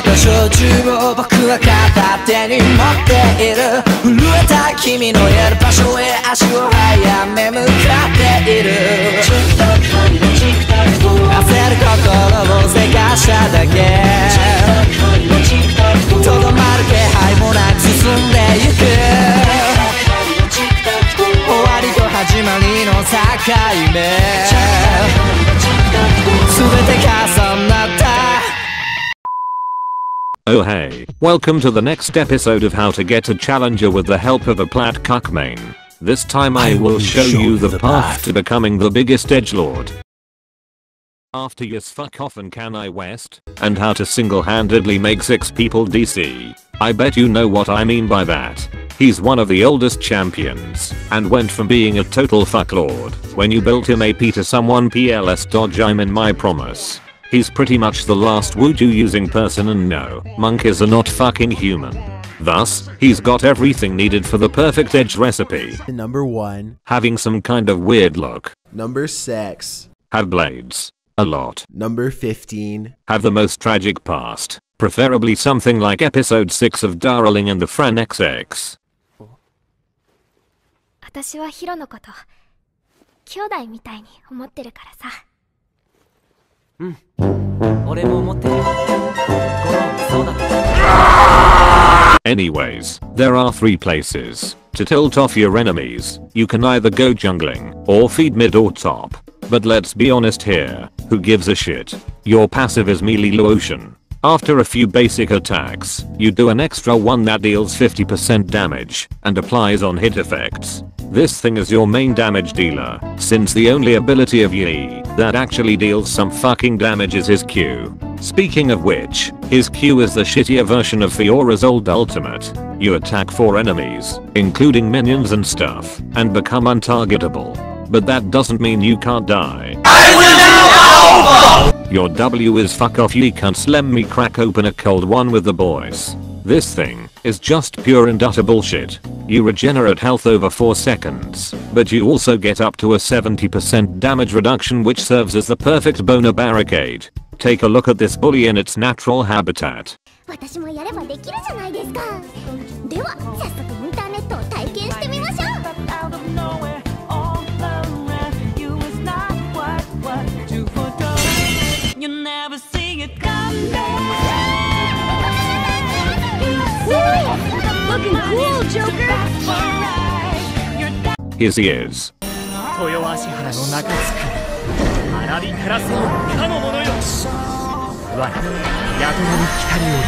中を僕は片手に持っている。震えた君のいる場所へ足を早め向かっている。焦る心をせかしただけ。とどまる気配もなく進んでゆく。終わりと始まりの境目。全て重なった Oh hey, welcome to the next episode of how to get a challenger with the help of a plat cuck main. This time I, will show, you the, path to becoming the biggest edgelord. After yes fuck off and can I West, and how to single-handedly make 6 people DC. I bet you know what I mean by that. He's one of the oldest champions, and went from being a total fucklord when you built him AP to someone PLS dodge I'm in my promise. He's pretty much the last wuju using person and no, monkeys are not fucking human. Thus, he's got everything needed for the perfect edge recipe. Number 1. Having some kind of weird look. Number 6. Have blades. A lot. Number 15. Have the most tragic past. Preferably something like episode 6 of Darling and the Franxx. 俺も思ってるよゴロンそうだ Anyways, there are three places to tilt off your enemies. You can either go jungling or feed mid or top. But let's be honest here, who gives a shit? Your passive is melee Ocean. After a few basic attacks, you do an extra one that deals 50% damage and applies on hit effects. This thing is your main damage dealer, since the only ability of Yi that actually deals some fucking damage is his Q. Speaking of which, his Q is the shittier version of Fiora's old ultimate. You attack 4 enemies, including minions and stuff, and become untargetable. But that doesn't mean you can't die. Your W is fuck off ye cunts let me crack open a cold one with the boys. This thing is just pure and utter bullshit. You regenerate health over 4 seconds, but you also get up to a 70% damage reduction which serves as the perfect boner barricade. Take a look at this bully in its natural habitat. Cool, Joker! His ears. 豊足原の中津く花火からせよかの者よ我宿間に来たりおり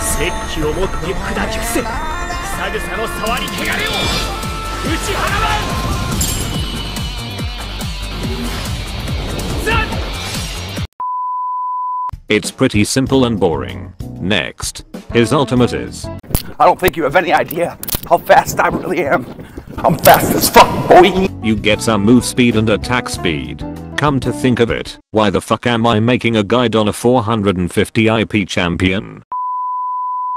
石器をもって砕き伏せ草草の触り汚れを打ち払わん It's pretty simple and boring. Next, his ultimate is I don't think you have any idea how fast I really am. I'm fast as fuck, boy. you get some move speed and attack speed. Come to think of it, why the fuck am I making a guide on a 450 IP champion?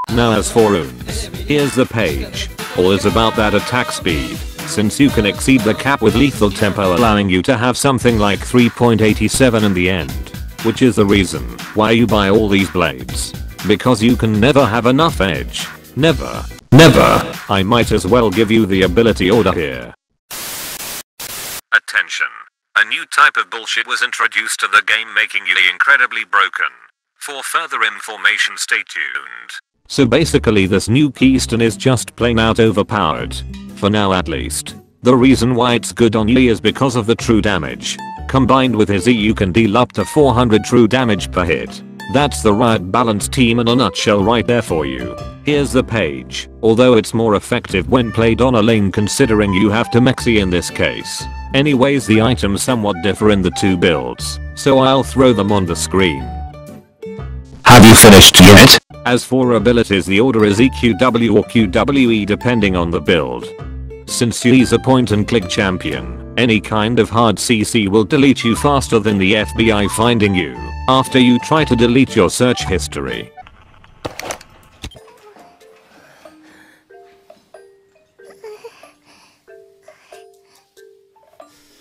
Now as for runes, here's the page. All is about that attack speed, since you can exceed the cap with lethal tempo allowing you to have something like 3.87 in the end. Which is the reason why you buy all these blades. Because you can never have enough edge. Never. Never. I might as well give you the ability order here. Attention. A new type of bullshit was introduced to the game making you incredibly broken. For further information stay tuned. So basically this new Keystone is just plain out overpowered. For now at least. The reason why it's good on Yi is because of the true damage. Combined with his E you can deal up to 400 true damage per hit. That's the right balance team in a nutshell right there for you. Here's the page, although it's more effective when played on a lane considering you have to mexi in this case. Anyways the items somewhat differ in the two builds, so I'll throw them on the screen. Have you finished yet? As for abilities the order is EQW or QWE depending on the build. Since he's a point and click champion, any kind of hard CC will delete you faster than the FBI finding you after you try to delete your search history.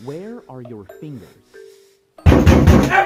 Where are your fingers? The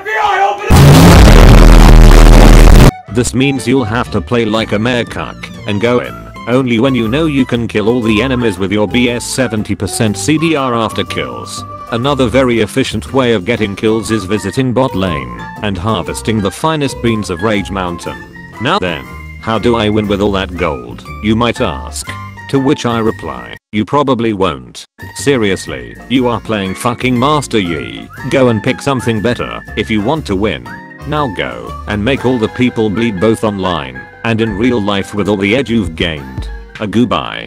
This means you'll have to play like a mare cuck and go in only when you know you can kill all the enemies with your BS 70% CDR after kills. Another very efficient way of getting kills is visiting bot lane and harvesting the finest beans of Rage Mountain. Now then, how do I win with all that gold, you might ask? To which I reply, you probably won't. Seriously, you are playing fucking Master Yi. Go and pick something better if you want to win. Now go and make all the people bleed both online and in real life with all the edge you've gained. A goodbye.